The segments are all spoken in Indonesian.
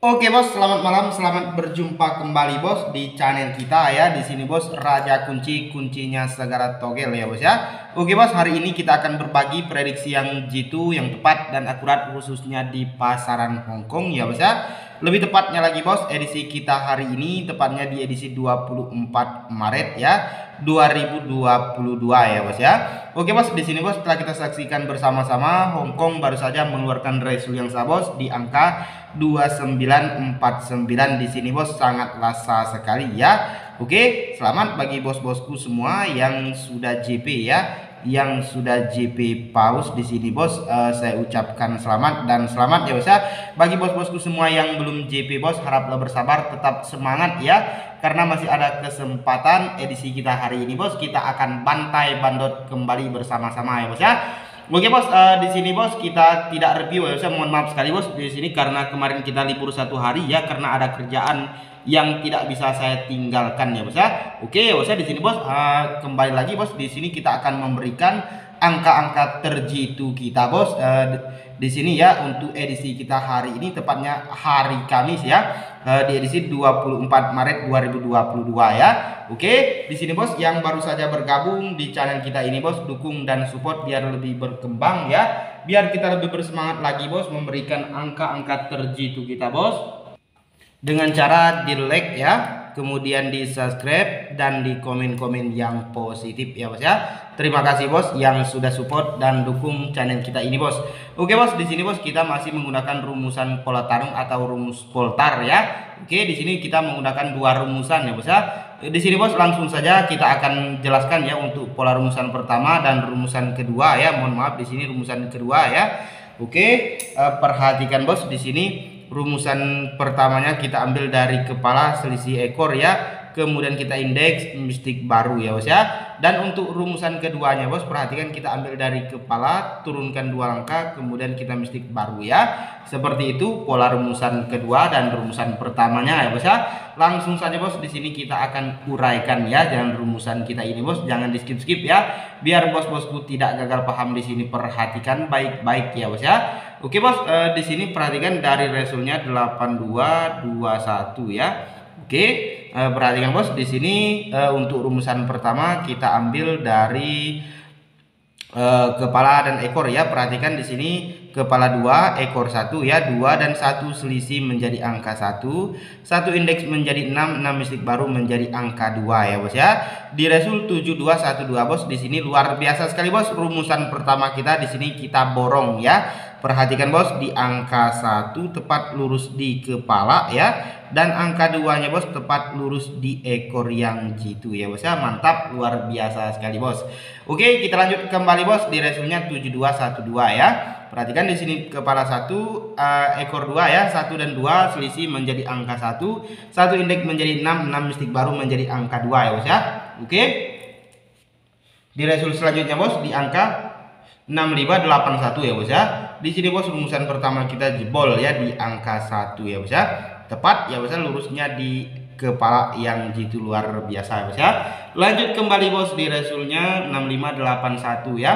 Oke bos, selamat malam, selamat berjumpa kembali bos di channel kita ya. Di sini bos Raja Kunci kuncinya segala togel ya bos ya. Oke bos, hari ini kita akan berbagi prediksi yang jitu, yang tepat dan akurat khususnya di pasaran Hongkong ya bos ya. Lebih tepatnya lagi bos, edisi kita hari ini tepatnya di edisi 24 Maret ya 2022 ya bos ya. Oke bos, di sini bos setelah kita saksikan bersama-sama Hongkong baru saja mengeluarkan result yang sah bos di angka 2949 di sini bos sangat lasa sekali ya. Oke, selamat bagi bos-bosku semua yang sudah JP ya, yang sudah JP paus di sini bos. Uh, saya ucapkan selamat dan selamat ya bos ya. Bagi bos-bosku semua yang belum JP bos, haraplah bersabar, tetap semangat ya. Karena masih ada kesempatan edisi kita hari ini bos, kita akan bantai bandot kembali bersama-sama ya bos ya. Oke bos, uh, di sini bos kita tidak review ya. Saya mohon maaf sekali bos di sini karena kemarin kita libur satu hari ya karena ada kerjaan yang tidak bisa saya tinggalkan ya bos ya. Oke bos ya di sini bos uh, kembali lagi bos di sini kita akan memberikan angka-angka terjitu kita bos. Uh, di sini ya untuk edisi kita hari ini tepatnya hari Kamis ya uh, di edisi 24 Maret 2022 ya. Oke, di sini Bos yang baru saja bergabung di channel kita ini Bos, dukung dan support biar lebih berkembang ya. Biar kita lebih bersemangat lagi Bos memberikan angka-angka terjitu kita Bos. Dengan cara di like ya, kemudian di subscribe dan di komen-komen yang positif ya Bos ya. Terima kasih bos yang sudah support dan dukung channel kita ini bos. Oke bos, di sini bos kita masih menggunakan rumusan pola tarung atau rumus poltar ya. Oke, di sini kita menggunakan dua rumusan ya bos ya. Di sini bos langsung saja kita akan jelaskan ya untuk pola rumusan pertama dan rumusan kedua ya. Mohon maaf di sini rumusan kedua ya. Oke, eh, perhatikan bos di sini rumusan pertamanya kita ambil dari kepala selisih ekor ya. Kemudian kita indeks mistik baru ya bos ya. Dan untuk rumusan keduanya bos perhatikan kita ambil dari kepala turunkan dua langkah kemudian kita mistik baru ya. Seperti itu pola rumusan kedua dan rumusan pertamanya ya bos ya. Langsung saja bos di sini kita akan uraikan ya jangan rumusan kita ini bos. Jangan di skip skip ya. Biar bos-bosku tidak gagal paham di sini perhatikan baik-baik ya bos ya oke bos eh, di sini perhatikan dari resulnya 8221 ya Oke, uh, perhatikan bos di sini uh, untuk rumusan pertama kita ambil dari uh, kepala dan ekor ya. Perhatikan di sini kepala dua, ekor satu ya, dua dan satu selisih menjadi angka satu, satu indeks menjadi enam, enam mistik baru menjadi angka dua ya bos ya. Di resul tujuh dua satu dua bos di sini luar biasa sekali bos. Rumusan pertama kita di sini kita borong ya. Perhatikan bos di angka satu tepat lurus di kepala ya. Dan angka duanya bos tepat lurus di ekor yang jitu ya bos ya. Mantap luar biasa sekali bos. Oke kita lanjut kembali bos di resulnya 7212 ya. Perhatikan di sini kepala satu uh, ekor dua ya. Satu dan dua selisih menjadi angka satu. Satu indeks menjadi 6 6 mistik baru menjadi angka dua ya bos ya. Oke. Di resul selanjutnya bos di angka 6581 ya bos ya di sini bos rumusan pertama kita jebol ya di angka satu ya bos ya. Tepat ya bos lurusnya di kepala yang jitu luar biasa bos ya. Lanjut kembali bos di resulnya 6581 ya.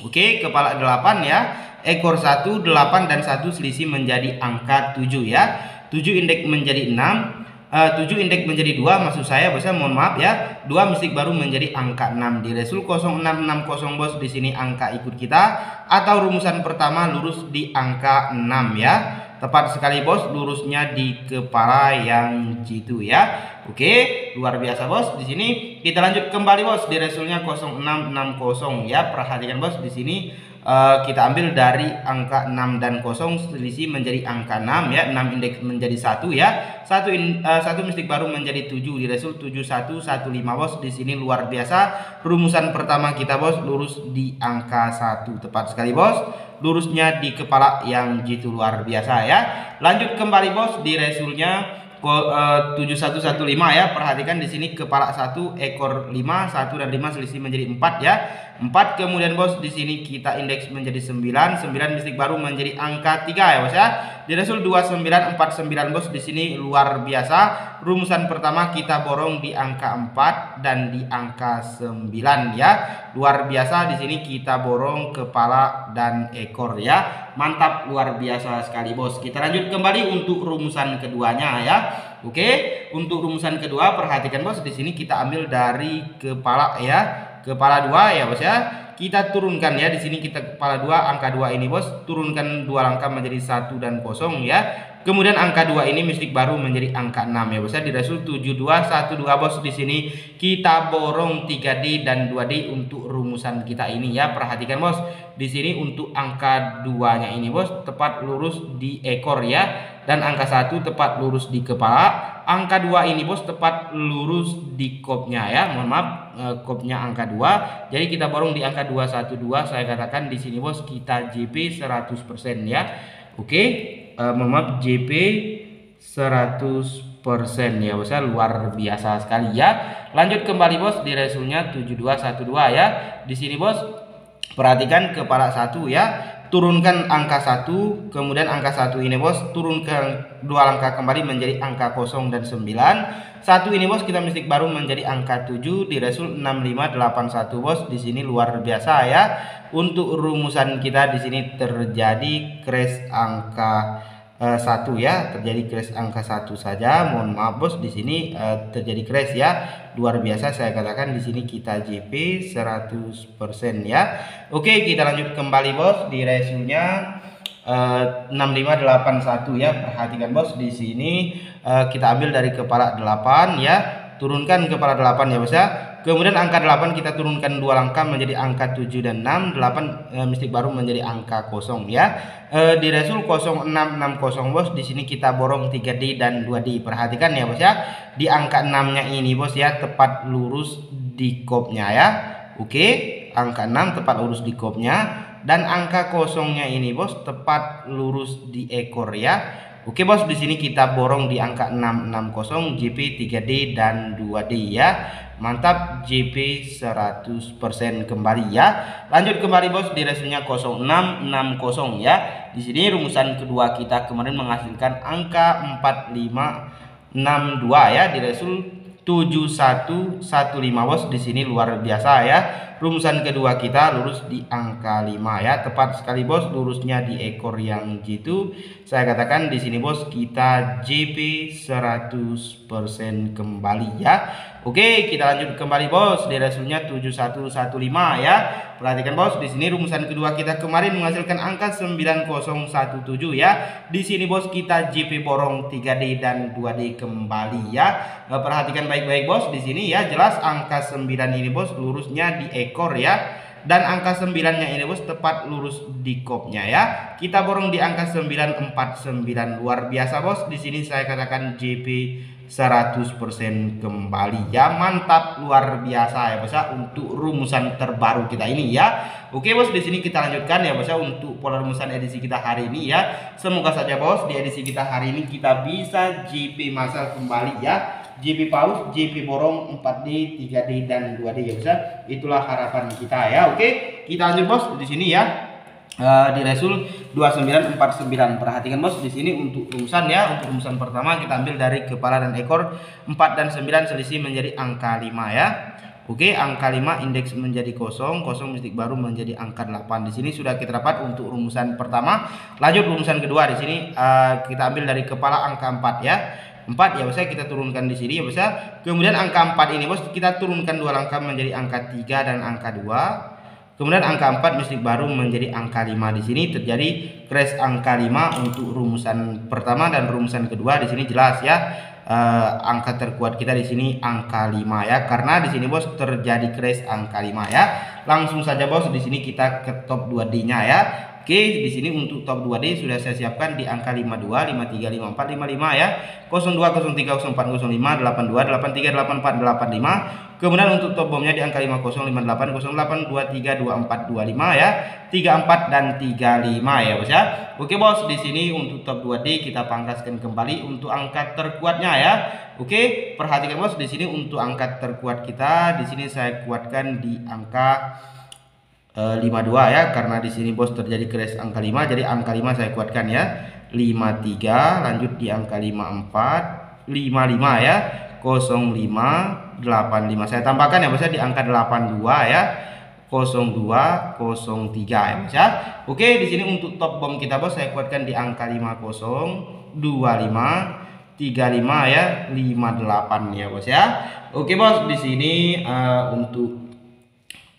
Oke kepala 8 ya ekor 1 8 dan 1 selisih menjadi angka 7 ya. 7 indeks menjadi 6 Uh, 7 indeks menjadi 2 maksud saya bos ya mohon maaf ya. 2 mistik baru menjadi angka 6 di resul 0660 bos di sini angka ikut kita. Atau rumusan pertama lurus di angka 6 ya Tepat sekali bos, lurusnya di kepala yang jitu ya. Oke, luar biasa bos. Di sini kita lanjut kembali bos di resulnya 0660 ya. Perhatikan bos di sini uh, kita ambil dari angka 6 dan 0 selisih menjadi angka 6 ya 6 indeks menjadi 1 ya satu in, uh, satu mistik baru menjadi 7 di resul 7115 bos di sini luar biasa rumusan pertama kita bos lurus di angka 1 tepat sekali bos lurusnya di kepala yang jitu luar biasa ya. Lanjut kembali bos di resulnya 7115 eh, ya. Perhatikan di sini kepala satu, ekor 5, satu dan 5 selisih menjadi 4 ya. 4 kemudian bos di sini kita indeks menjadi 9, 9 mistik baru menjadi angka 3 ya bos ya. Di Resul 2949 bos di sini luar biasa. Rumusan pertama kita borong di angka 4 dan di angka 9 ya. Luar biasa di sini kita borong kepala dan ekor ya. Mantap luar biasa sekali bos. Kita lanjut kembali untuk rumusan keduanya ya. Oke, untuk rumusan kedua perhatikan bos di sini kita ambil dari kepala ya kepala dua ya bos ya. Kita turunkan ya di sini kita kepala dua angka dua ini bos. Turunkan dua langkah menjadi satu dan kosong ya kemudian angka dua ini mistik baru menjadi angka 6 ya bos ya. Di rasul 7212 bos di sini kita borong 3D dan 2D untuk rumusan kita ini ya. Perhatikan bos di sini untuk angka duanya ini bos tepat lurus di ekor ya. Dan angka satu tepat lurus di kepala. Angka dua ini bos tepat lurus di kopnya ya. Mohon maaf e, kopnya angka dua. Jadi kita borong di angka 212 saya katakan di sini bos kita JP 100% ya. Oke mohon maaf JP 100% ya bos ya luar biasa sekali ya. Lanjut kembali bos di resulnya 7212 ya. Di sini bos perhatikan kepala satu ya turunkan angka satu kemudian angka satu ini bos turunkan dua angka kembali menjadi angka 0 dan 9 satu ini bos kita mistik baru menjadi angka 7 di resul 6581 bos. Di sini luar biasa ya. Untuk rumusan kita di sini terjadi crash angka satu ya terjadi crash angka satu saja. Mohon maaf bos di sini uh, terjadi crash ya. Luar biasa saya katakan di sini kita JP 100% ya. Oke kita lanjut kembali bos di resunya uh, 6581 ya. Perhatikan bos di sini uh, kita ambil dari kepala 8 ya. Turunkan kepala 8 ya bos ya Kemudian angka 8 kita turunkan dua langkah menjadi angka 7 dan 6. 8 e, mistik baru menjadi angka kosong ya. E, di Resul 0660 bos di sini kita borong 3D dan 2D. Perhatikan ya bos ya. Di angka 6-nya ini bos ya tepat lurus di kopnya ya. Oke, angka 6 tepat lurus di kopnya dan angka kosongnya ini bos tepat lurus di ekor ya. Oke bos, di sini kita borong di angka 660 JP 3D dan 2D ya. Mantap JP 100% kembali ya. Lanjut kembali bos di resumnya 0660 ya. Di sini rumusan kedua kita kemarin menghasilkan angka 4562 ya di resul 7115 bos di sini luar biasa ya rumusan kedua kita lurus di angka 5 ya tepat sekali bos lurusnya di ekor yang gitu saya katakan di sini bos kita JP 100% kembali ya Oke, kita lanjut kembali bos. Di hasilnya 7115 ya. Perhatikan bos, di sini rumusan kedua kita kemarin menghasilkan angka 9017 ya. Di sini bos kita JP borong 3D dan 2D kembali ya. Nah, perhatikan baik-baik bos di sini ya. Jelas angka 9 ini bos lurusnya di ekor ya. Dan angka 9 nya ini bos tepat lurus di kopnya ya. Kita borong di angka 949 luar biasa bos. Di sini saya katakan JP 100% kembali. Ya mantap luar biasa ya bos ya untuk rumusan terbaru kita ini ya. Oke bos di sini kita lanjutkan ya bos ya untuk pola rumusan edisi kita hari ini ya. Semoga saja bos di edisi kita hari ini kita bisa JP masal kembali ya. JP paus JP borong 4D 3D dan 2D ya bos ya. Itulah harapan kita ya. Oke kita lanjut bos di sini ya uh, di Resul 2949. Perhatikan Bos di sini untuk rumusan ya. Untuk rumusan pertama kita ambil dari kepala dan ekor 4 dan 9 selisih menjadi angka 5 ya. Oke, angka 5 indeks menjadi kosong, kosong mistik baru menjadi angka 8. Di sini sudah kita dapat untuk rumusan pertama. Lanjut rumusan kedua di sini uh, kita ambil dari kepala angka 4 ya. 4 ya bos ya kita turunkan di sini ya bos ya. Kemudian angka 4 ini bos kita turunkan dua langkah menjadi angka 3 dan angka 2. Kemudian angka 4 mistik baru menjadi angka 5 di sini terjadi crash angka 5 untuk rumusan pertama dan rumusan kedua. Di sini jelas ya. Uh, angka terkuat kita di sini angka 5 ya. Karena di sini bos terjadi crash angka 5 ya. Langsung saja bos di sini kita ke top 2D nya ya Oke, di sini untuk top 2D sudah saya siapkan di angka 52, 53, 54, 55 ya. 02, 03, 04, 05, 82, 83, 84, 85. Kemudian untuk top bomnya di angka 50, 58, 08, 23, 24, 25 ya. 34 dan 35 ya bos ya. Oke bos, di sini untuk top 2D kita pangkaskan kembali untuk angka terkuatnya ya. Oke, perhatikan bos di sini untuk angka terkuat kita di sini saya kuatkan di angka 52 eh, ya karena di sini bos terjadi crash angka 5 jadi angka 5 saya kuatkan ya. 53 lanjut di angka 54 55 ya. 05 85 saya tambahkan ya bos ya di angka 82 ya. 02 03 ya bos ya. Oke di sini untuk top bom kita bos saya kuatkan di angka 50 25 35 ya 58 ya bos ya. Oke bos di sini uh, untuk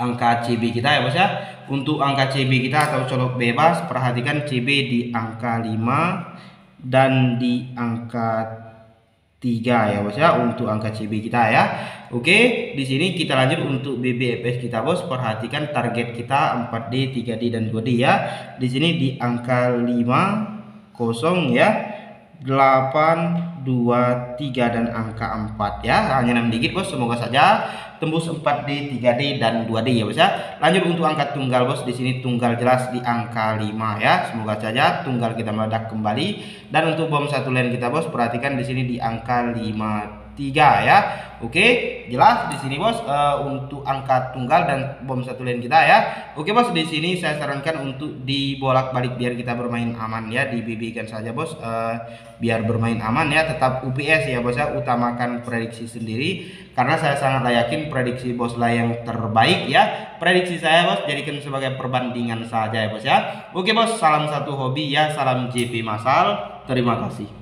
angka CB kita ya bos ya. Untuk angka CB kita atau colok bebas perhatikan CB di angka 5 dan di angka 3 ya bos ya untuk angka CB kita ya. Oke di sini kita lanjut untuk BBFS kita bos. Perhatikan target kita 4D 3D dan 2D ya. Di sini di angka 5 kosong ya 8 2 3 dan angka 4 ya. Hanya 6 digit bos. Semoga saja tembus 4D 3D dan 2D ya bos ya. Lanjut untuk angka tunggal bos. Di sini tunggal jelas di angka 5 ya. Semoga saja tunggal kita meledak kembali. Dan untuk bom satu lain kita bos perhatikan di sini di angka 5 tiga ya. Oke jelas di sini bos uh, untuk angka tunggal dan bom satu lain kita ya. Oke bos di sini saya sarankan untuk dibolak balik biar kita bermain aman ya di BB kan saja bos uh, biar bermain aman ya. Tetap UPS ya bos ya utamakan prediksi sendiri. Karena saya sangat yakin prediksi bos lah yang terbaik ya. Prediksi saya bos jadikan sebagai perbandingan saja ya bos ya. Oke bos salam satu hobi ya salam JP masal. Terima kasih